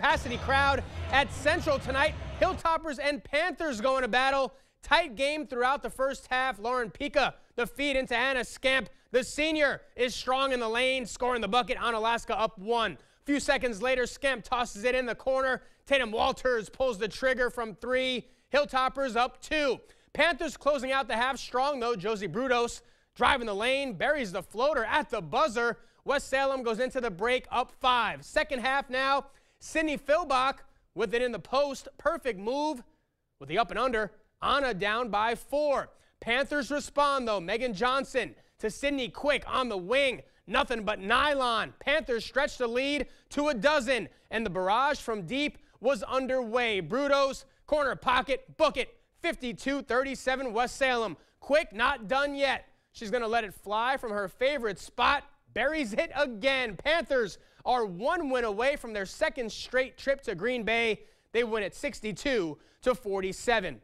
capacity crowd at Central tonight. Hilltoppers and Panthers going to battle. Tight game throughout the first half. Lauren Pica, the feed into Anna Scamp. The senior is strong in the lane, scoring the bucket Onalaska up one. A few seconds later, Scamp tosses it in the corner. Tatum Walters pulls the trigger from three. Hilltoppers up two. Panthers closing out the half strong, though. Josie Brudos driving the lane, buries the floater at the buzzer. West Salem goes into the break up five. Second half now. Sydney Philbach with it in the post. Perfect move with the up and under. Anna down by four. Panthers respond though. Megan Johnson to Sydney Quick on the wing. Nothing but nylon. Panthers stretch the lead to a dozen, and the barrage from deep was underway. Brudos, corner pocket, book it. 52 37 West Salem. Quick, not done yet. She's going to let it fly from her favorite spot. Buries it again. Panthers are one win away from their second straight trip to Green Bay. They win at 62 to 47.